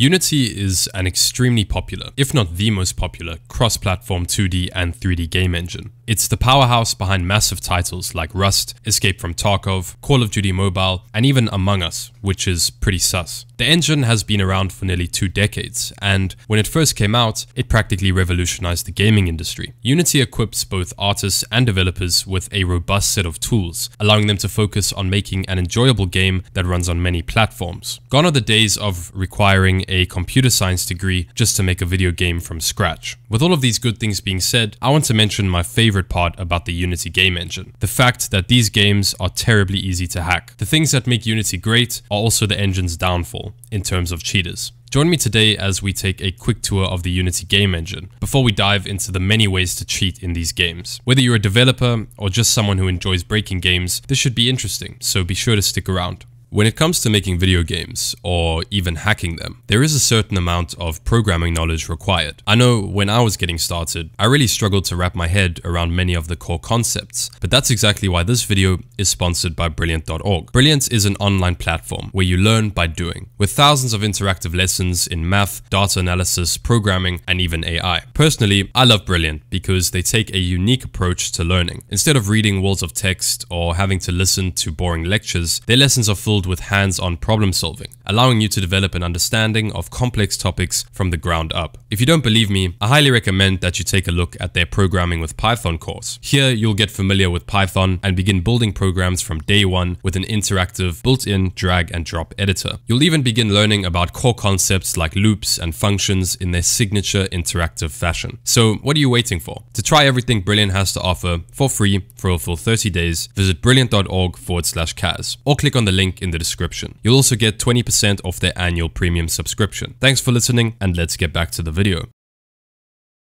Unity is an extremely popular, if not the most popular, cross-platform 2D and 3D game engine. It's the powerhouse behind massive titles like Rust, Escape from Tarkov, Call of Duty Mobile, and even Among Us, which is pretty sus. The engine has been around for nearly two decades, and when it first came out, it practically revolutionized the gaming industry. Unity equips both artists and developers with a robust set of tools, allowing them to focus on making an enjoyable game that runs on many platforms. Gone are the days of requiring a computer science degree just to make a video game from scratch. With all of these good things being said, I want to mention my favorite part about the Unity game engine. The fact that these games are terribly easy to hack. The things that make Unity great are also the engine's downfall, in terms of cheaters. Join me today as we take a quick tour of the Unity game engine, before we dive into the many ways to cheat in these games. Whether you're a developer or just someone who enjoys breaking games, this should be interesting, so be sure to stick around. When it comes to making video games, or even hacking them, there is a certain amount of programming knowledge required. I know when I was getting started, I really struggled to wrap my head around many of the core concepts, but that's exactly why this video is sponsored by Brilliant.org. Brilliant is an online platform where you learn by doing, with thousands of interactive lessons in math, data analysis, programming, and even AI. Personally, I love Brilliant because they take a unique approach to learning. Instead of reading walls of text or having to listen to boring lectures, their lessons are full filled with hands-on problem solving, allowing you to develop an understanding of complex topics from the ground up. If you don't believe me, I highly recommend that you take a look at their Programming with Python course. Here you'll get familiar with Python and begin building programs from day one with an interactive built-in drag and drop editor. You'll even begin learning about core concepts like loops and functions in their signature interactive fashion. So what are you waiting for? To try everything Brilliant has to offer for free for a full 30 days, visit brilliant.org forward slash cazz or click on the link in in the description. You'll also get 20% off their annual premium subscription. Thanks for listening and let's get back to the video.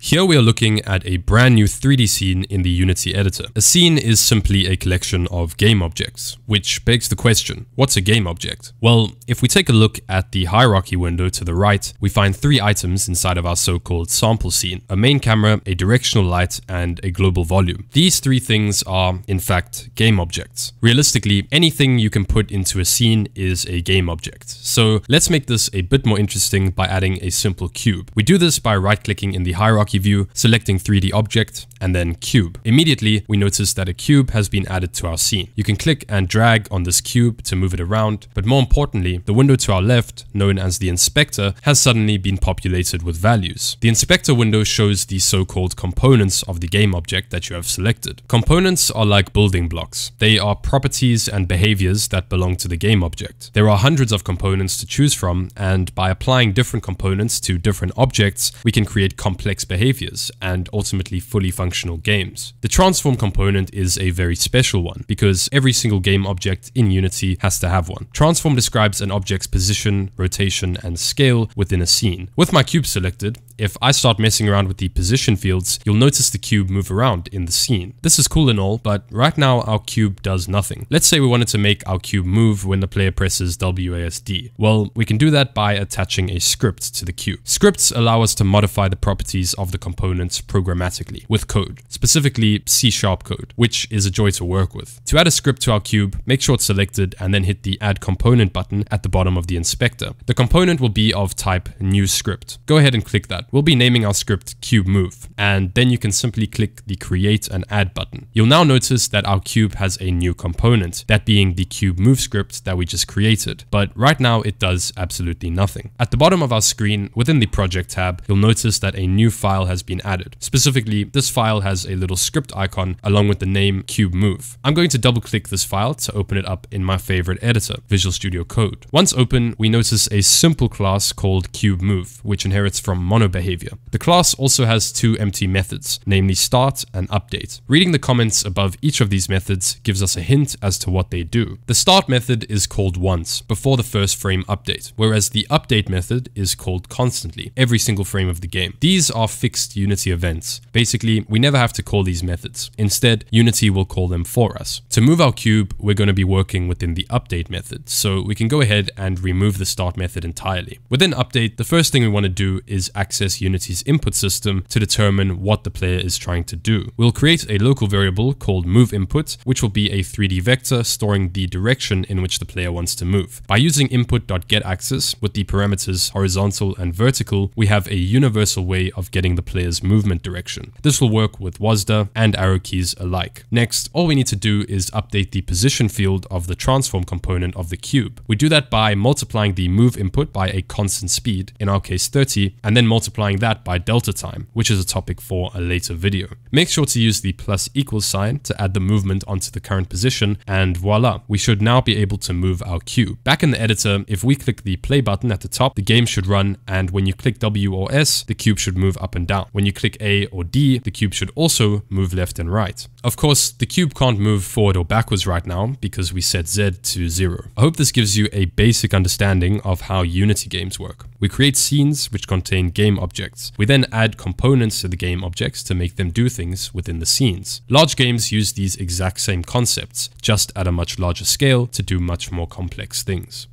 Here we are looking at a brand new 3D scene in the Unity editor. A scene is simply a collection of game objects, which begs the question, what's a game object? Well, if we take a look at the hierarchy window to the right, we find three items inside of our so-called sample scene, a main camera, a directional light, and a global volume. These three things are, in fact, game objects. Realistically, anything you can put into a scene is a game object. So let's make this a bit more interesting by adding a simple cube. We do this by right-clicking in the hierarchy hierarchy view, selecting 3D object, and then cube. Immediately, we notice that a cube has been added to our scene. You can click and drag on this cube to move it around, but more importantly, the window to our left, known as the inspector, has suddenly been populated with values. The inspector window shows the so-called components of the game object that you have selected. Components are like building blocks. They are properties and behaviors that belong to the game object. There are hundreds of components to choose from, and by applying different components to different objects, we can create complex behaviors behaviors and ultimately fully functional games. The transform component is a very special one because every single game object in Unity has to have one. Transform describes an object's position, rotation, and scale within a scene. With my cube selected, if I start messing around with the position fields, you'll notice the cube move around in the scene. This is cool and all, but right now our cube does nothing. Let's say we wanted to make our cube move when the player presses WASD. Well, we can do that by attaching a script to the cube. Scripts allow us to modify the properties of the components programmatically with code, specifically C-sharp code, which is a joy to work with. To add a script to our cube, make sure it's selected and then hit the add component button at the bottom of the inspector. The component will be of type new script. Go ahead and click that. We'll be naming our script cube move, and then you can simply click the create and add button. You'll now notice that our cube has a new component, that being the cube move script that we just created, but right now it does absolutely nothing. At the bottom of our screen, within the project tab, you'll notice that a new file has been added. Specifically, this file has a little script icon along with the name cube move. I'm going to double click this file to open it up in my favorite editor, Visual Studio Code. Once open, we notice a simple class called cube move, which inherits from mono behavior. The class also has two empty methods, namely start and update. Reading the comments above each of these methods gives us a hint as to what they do. The start method is called once, before the first frame update, whereas the update method is called constantly, every single frame of the game. These are fixed Unity events. Basically, we never have to call these methods. Instead, Unity will call them for us. To move our cube, we're going to be working within the update method, so we can go ahead and remove the start method entirely. Within update, the first thing we want to do is access access Unity's input system to determine what the player is trying to do. We'll create a local variable called moveInput, which will be a 3D vector storing the direction in which the player wants to move. By using input.getAxis with the parameters horizontal and vertical, we have a universal way of getting the player's movement direction. This will work with WASD and arrow keys alike. Next, all we need to do is update the position field of the transform component of the cube. We do that by multiplying the move input by a constant speed, in our case 30, and then multiplying that by delta time, which is a topic for a later video. Make sure to use the plus equals sign to add the movement onto the current position, and voila, we should now be able to move our cube. Back in the editor, if we click the play button at the top, the game should run, and when you click W or S, the cube should move up and down. When you click A or D, the cube should also move left and right. Of course, the cube can't move forward or backwards right now because we set Z to 0. I hope this gives you a basic understanding of how Unity games work. We create scenes which contain game objects. We then add components to the game objects to make them do things within the scenes. Large games use these exact same concepts, just at a much larger scale to do much more complex things.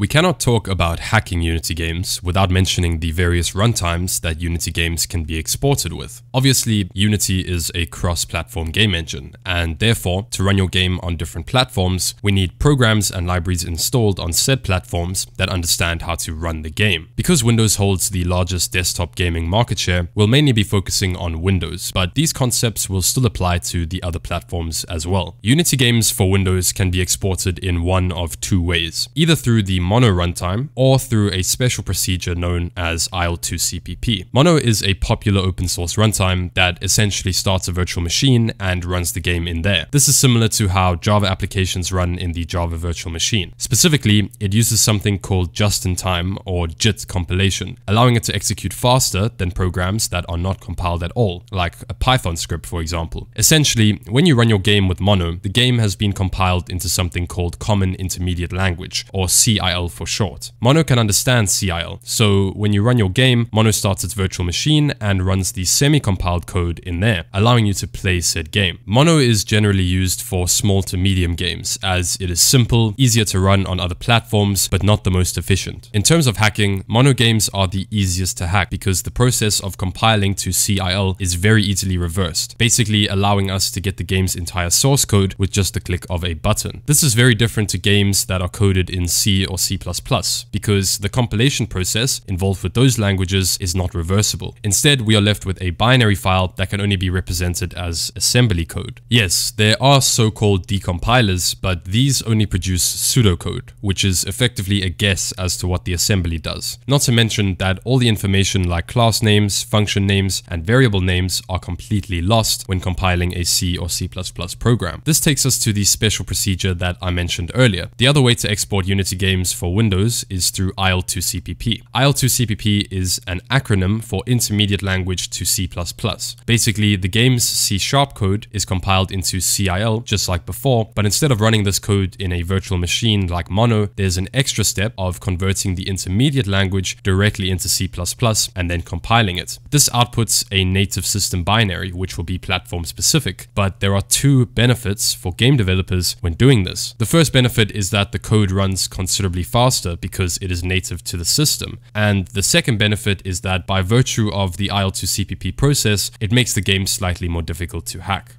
We cannot talk about hacking Unity games without mentioning the various runtimes that Unity games can be exported with. Obviously, Unity is a cross-platform game engine, and therefore, to run your game on different platforms, we need programs and libraries installed on said platforms that understand how to run the game. Because Windows holds the largest desktop gaming market share, we'll mainly be focusing on Windows, but these concepts will still apply to the other platforms as well. Unity games for Windows can be exported in one of two ways, either through the Mono runtime or through a special procedure known as IL2CPP. Mono is a popular open source runtime that essentially starts a virtual machine and runs the game in there. This is similar to how Java applications run in the Java virtual machine. Specifically, it uses something called just-in-time or JIT compilation, allowing it to execute faster than programs that are not compiled at all, like a Python script for example. Essentially, when you run your game with Mono, the game has been compiled into something called Common Intermediate Language, or CIL CIL for short. Mono can understand CIL, so when you run your game, Mono starts its virtual machine and runs the semi-compiled code in there, allowing you to play said game. Mono is generally used for small to medium games, as it is simple, easier to run on other platforms, but not the most efficient. In terms of hacking, Mono games are the easiest to hack because the process of compiling to CIL is very easily reversed, basically allowing us to get the game's entire source code with just the click of a button. This is very different to games that are coded in C or C++ because the compilation process involved with those languages is not reversible. Instead, we are left with a binary file that can only be represented as assembly code. Yes, there are so-called decompilers, but these only produce pseudocode, which is effectively a guess as to what the assembly does. Not to mention that all the information like class names, function names, and variable names are completely lost when compiling a C or C++ program. This takes us to the special procedure that I mentioned earlier. The other way to export Unity games for Windows is through IL2CPP. IL2CPP is an acronym for Intermediate Language to C++. Basically, the game's C-sharp code is compiled into CIL just like before, but instead of running this code in a virtual machine like Mono, there's an extra step of converting the intermediate language directly into C++ and then compiling it. This outputs a native system binary, which will be platform specific, but there are two benefits for game developers when doing this. The first benefit is that the code runs considerably faster because it is native to the system. And the second benefit is that by virtue of the IL2CPP process, it makes the game slightly more difficult to hack.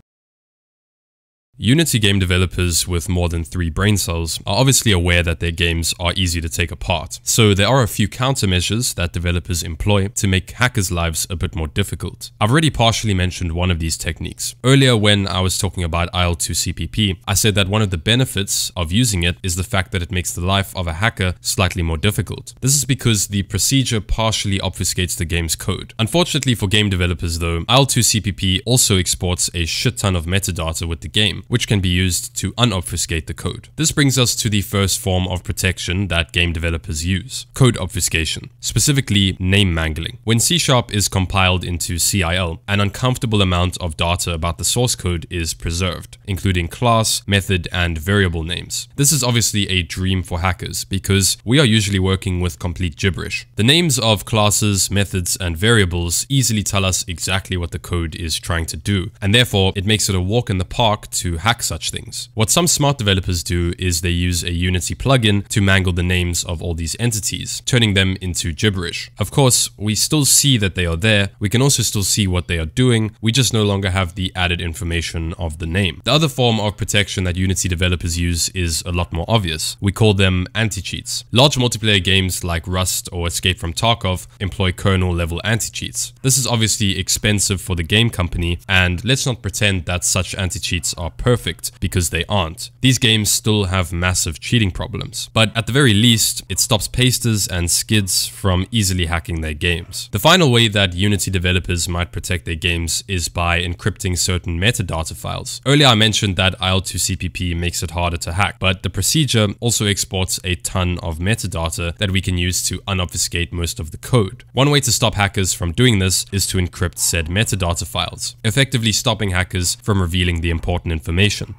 Unity game developers with more than three brain cells are obviously aware that their games are easy to take apart, so there are a few countermeasures that developers employ to make hackers' lives a bit more difficult. I've already partially mentioned one of these techniques. Earlier when I was talking about IL2CPP, I said that one of the benefits of using it is the fact that it makes the life of a hacker slightly more difficult. This is because the procedure partially obfuscates the game's code. Unfortunately for game developers though, IL2CPP also exports a shit ton of metadata with the game, which can be used to unobfuscate the code. This brings us to the first form of protection that game developers use, code obfuscation, specifically name mangling. When C Sharp is compiled into CIL, an uncomfortable amount of data about the source code is preserved, including class, method, and variable names. This is obviously a dream for hackers because we are usually working with complete gibberish. The names of classes, methods, and variables easily tell us exactly what the code is trying to do, and therefore it makes it a walk in the park to hack such things. What some smart developers do is they use a Unity plugin to mangle the names of all these entities, turning them into gibberish. Of course, we still see that they are there, we can also still see what they are doing, we just no longer have the added information of the name. The other form of protection that Unity developers use is a lot more obvious. We call them anti-cheats. Large multiplayer games like Rust or Escape from Tarkov employ kernel level anti-cheats. This is obviously expensive for the game company and let's not pretend that such anti-cheats are perfect because they aren't. These games still have massive cheating problems, but at the very least, it stops pasters and skids from easily hacking their games. The final way that Unity developers might protect their games is by encrypting certain metadata files. Earlier I mentioned that IL2CPP makes it harder to hack, but the procedure also exports a ton of metadata that we can use to unobfuscate most of the code. One way to stop hackers from doing this is to encrypt said metadata files, effectively stopping hackers from revealing the important information.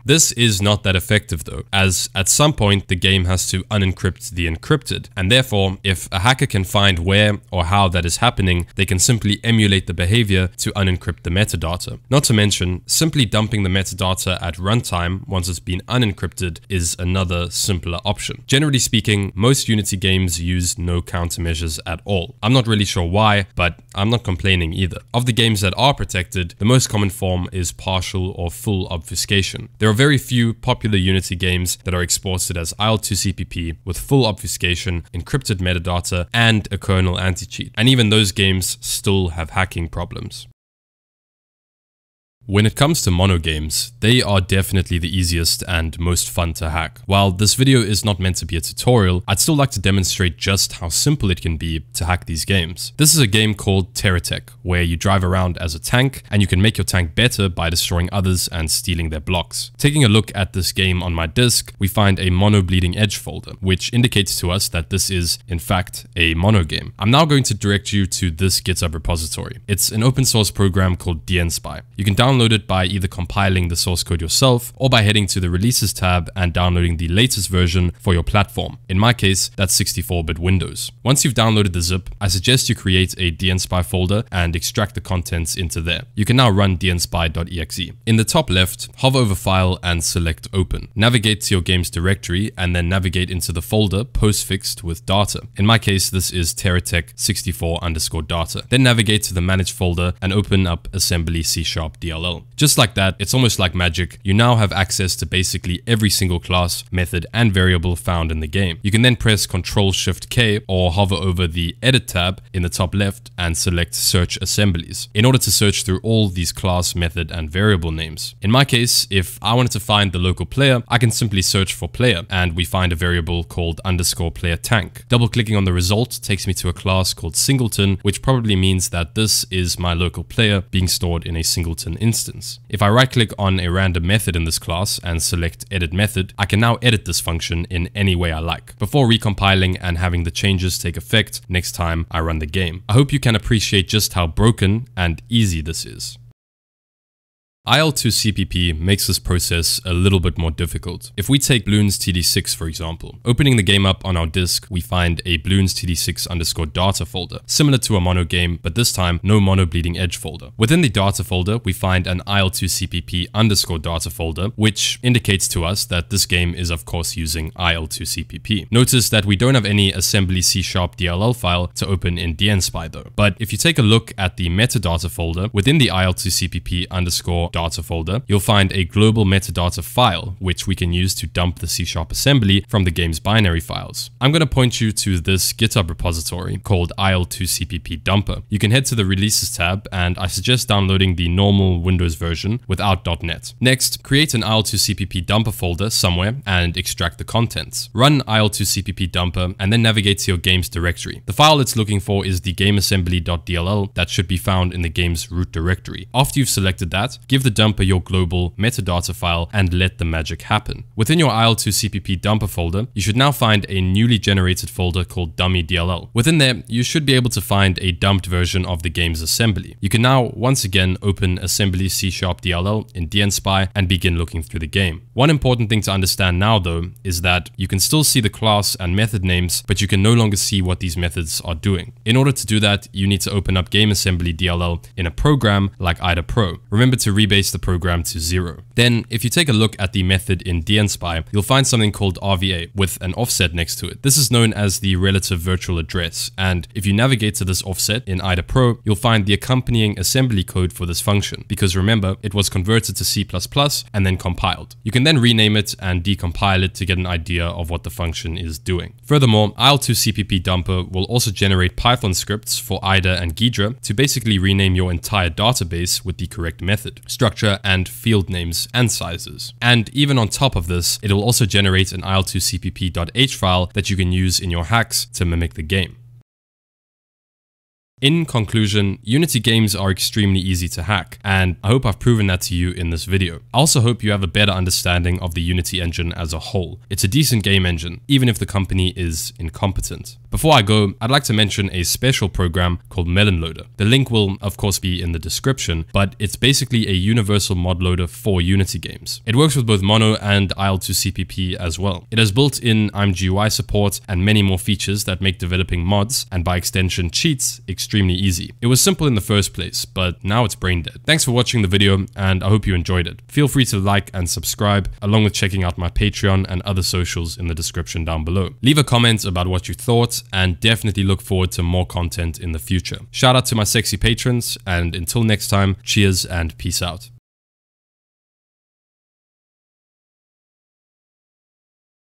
This is not that effective though, as at some point the game has to unencrypt the encrypted, and therefore if a hacker can find where or how that is happening, they can simply emulate the behavior to unencrypt the metadata. Not to mention, simply dumping the metadata at runtime once it's been unencrypted is another simpler option. Generally speaking, most Unity games use no countermeasures at all. I'm not really sure why, but I'm not complaining either. Of the games that are protected, the most common form is partial or full obfuscation. There are very few popular Unity games that are exported as IL2CPP with full obfuscation, encrypted metadata, and a kernel anti-cheat. And even those games still have hacking problems. When it comes to mono games, they are definitely the easiest and most fun to hack. While this video is not meant to be a tutorial, I'd still like to demonstrate just how simple it can be to hack these games. This is a game called Terratech, where you drive around as a tank and you can make your tank better by destroying others and stealing their blocks. Taking a look at this game on my disk, we find a mono bleeding edge folder, which indicates to us that this is, in fact, a mono game. I'm now going to direct you to this GitHub repository. It's an open source program called DNSpy. You can download download it by either compiling the source code yourself or by heading to the releases tab and downloading the latest version for your platform. In my case, that's 64-bit Windows. Once you've downloaded the zip, I suggest you create a dnspy folder and extract the contents into there. You can now run dnspy.exe. In the top left, hover over file and select open. Navigate to your game's directory and then navigate into the folder postfixed with data. In my case, this is Terratech 64 underscore data. Then navigate to the manage folder and open up assembly C sharp DLL. Just like that, it's almost like magic. You now have access to basically every single class, method, and variable found in the game. You can then press Ctrl Shift K or hover over the Edit tab in the top left and select Search Assemblies in order to search through all these class, method, and variable names. In my case, if I wanted to find the local player, I can simply search for player and we find a variable called underscore player tank. Double clicking on the result takes me to a class called singleton, which probably means that this is my local player being stored in a singleton instance instance. If I right click on a random method in this class and select edit method, I can now edit this function in any way I like, before recompiling and having the changes take effect next time I run the game. I hope you can appreciate just how broken and easy this is. IL2CPP makes this process a little bit more difficult. If we take Bloons TD6 for example, opening the game up on our disk, we find a Bloons TD6 underscore data folder, similar to a mono game, but this time no mono bleeding edge folder. Within the data folder, we find an IL2CPP underscore data folder, which indicates to us that this game is of course using IL2CPP. Notice that we don't have any assembly C sharp DLL file to open in DNSpy though. But if you take a look at the metadata folder within the IL2CPP underscore data folder, you'll find a global metadata file, which we can use to dump the C-sharp assembly from the game's binary files. I'm going to point you to this GitHub repository called IL2CPP dumper. You can head to the releases tab and I suggest downloading the normal Windows version without .NET. Next, create an IL2CPP dumper folder somewhere and extract the contents. Run IL2CPP dumper and then navigate to your game's directory. The file it's looking for is the gameassembly.dll that should be found in the game's root directory. After you've selected that, give give the dumper your global metadata file and let the magic happen. Within your IL2CPP dumper folder, you should now find a newly generated folder called dummy DLL. Within there, you should be able to find a dumped version of the game's assembly. You can now once again open assembly C Sharp DLL in DNSpy and begin looking through the game. One important thing to understand now though is that you can still see the class and method names, but you can no longer see what these methods are doing. In order to do that, you need to open up GameAssembly DLL in a program like IDA Pro. Remember to re rebase the program to zero. Then, if you take a look at the method in dnspy, you'll find something called RVA with an offset next to it. This is known as the relative virtual address, and if you navigate to this offset in IDA Pro, you'll find the accompanying assembly code for this function, because remember, it was converted to C++ and then compiled. You can then rename it and decompile it to get an idea of what the function is doing. Furthermore, IL2CPP dumper will also generate Python scripts for IDA and Ghidra to basically rename your entire database with the correct method, structure, and field names and sizes. And even on top of this, it will also generate an il2cpp.h file that you can use in your hacks to mimic the game. In conclusion, Unity games are extremely easy to hack, and I hope I've proven that to you in this video. I also hope you have a better understanding of the Unity engine as a whole. It's a decent game engine, even if the company is incompetent. Before I go, I'd like to mention a special program called Melon Loader. The link will of course be in the description, but it's basically a universal mod loader for Unity games. It works with both Mono and IL2CPP as well. It has built-in IMGUI support and many more features that make developing mods, and by extension cheats, extremely easy. It was simple in the first place, but now it's brain dead. Thanks for watching the video, and I hope you enjoyed it. Feel free to like and subscribe, along with checking out my Patreon and other socials in the description down below. Leave a comment about what you thought, and definitely look forward to more content in the future. Shout out to my sexy patrons, and until next time, cheers and peace out.